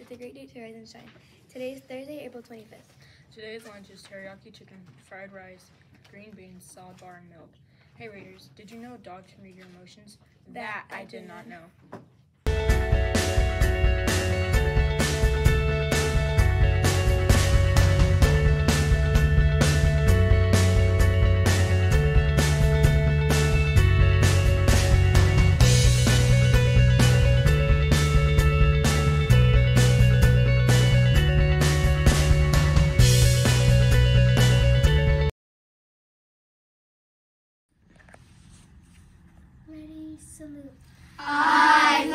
It's a Great Day to rise and shine. Today is Thursday, April 25th. Today's lunch is teriyaki chicken, fried rice, green beans, salad bar, and milk. Hey readers, did you know a dog can read your emotions? That, that I, I did, did not know. Ready, salute. I